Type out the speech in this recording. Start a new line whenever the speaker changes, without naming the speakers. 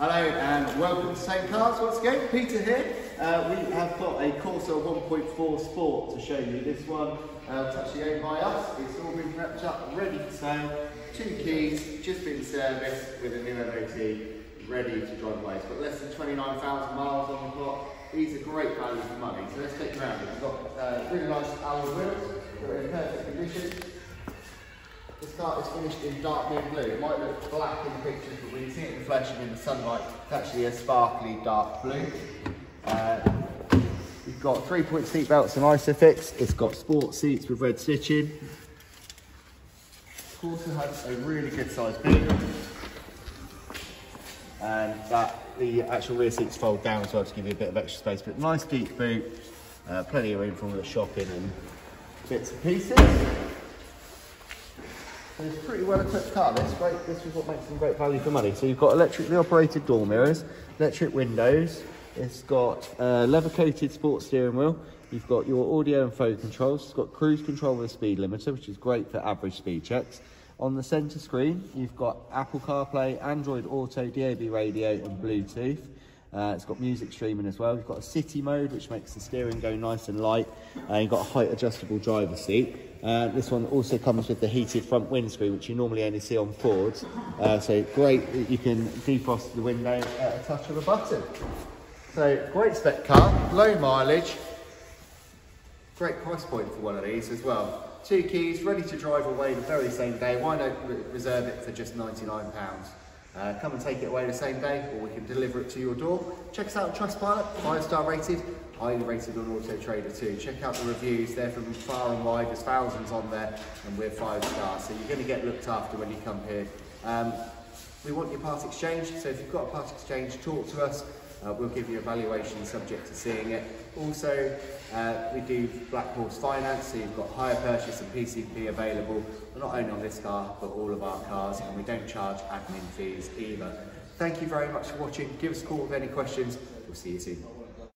Hello and welcome to Thame Cars once again. Peter here. Uh, we have got a Corsa 1.4 Sport to show you. This one uh, actually owned by us. It's all been wrapped up, ready for sale. Two keys, just been serviced with a new MOT, ready to drive away. It's got less than 29,000 miles on the clock. These are great value for money. So let's take around. We've got uh, really nice alloy wheels. They're in perfect condition. This car is finished in dark blue. It might look black in the pictures, but when you see it and in the sunlight, it's actually a sparkly dark blue. Uh, you've got three-point seat belts and Isofix. It's got sport seats with red stitching. Also has a really good sized boot. And that the actual rear seats fold down as well to give you a bit of extra space. But nice deep boot, uh, plenty of room for all the shopping and bits and pieces. And it's a pretty well equipped car. This great. This is what makes them great value for money. So you've got electrically operated door mirrors, electric windows. It's got uh, leather coated sports steering wheel. You've got your audio and phone controls. It's got cruise control with a speed limiter, which is great for average speed checks. On the centre screen, you've got Apple CarPlay, Android Auto, DAB radio, and Bluetooth. Uh, it's got music streaming as well. You've got a city mode, which makes the steering go nice and light. Uh, you've got a height adjustable driver seat. Uh, this one also comes with the heated front windscreen, which you normally only see on Fords. Uh, so great, that you can defrost the window at a touch of a button. So great spec car, low mileage, great price point for one of these as well. Two keys, ready to drive away the very same day. Why not reserve it for just £99? Uh, come and take it away the same day, or we can deliver it to your door. Check us out on Trustpilot, five star rated, highly rated on Auto Trader too. Check out the reviews, they're from far and wide, there's thousands on there, and we're five stars, so you're going to get looked after when you come here. Um, We want your part exchange, so if you've got a part exchange, talk to us. Uh, we'll give you a valuation subject to seeing it. Also, uh, we do Black Horse Finance, so you've got hire purchase and PCP available, not only on this car, but all of our cars, and we don't charge admin fees either. Thank you very much for watching. Give us a call with any questions. We'll see you soon.